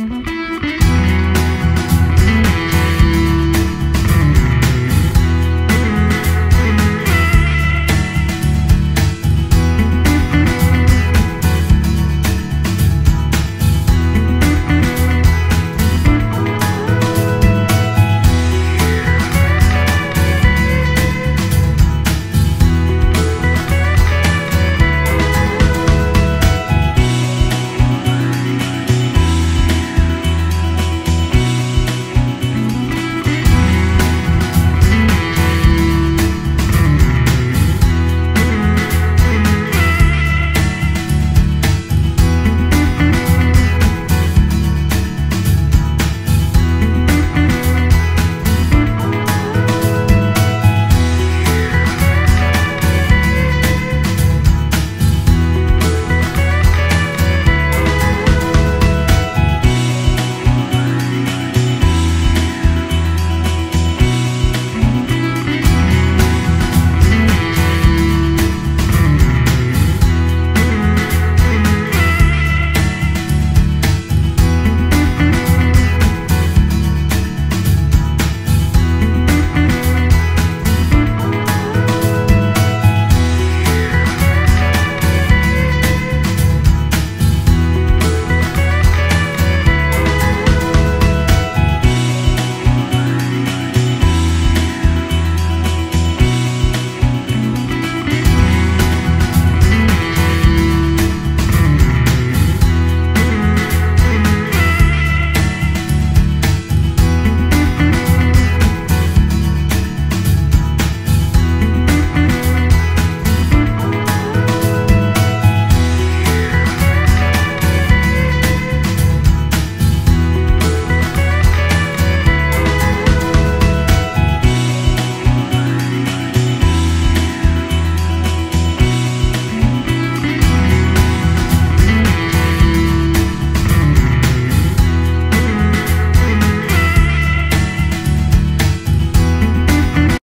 mhm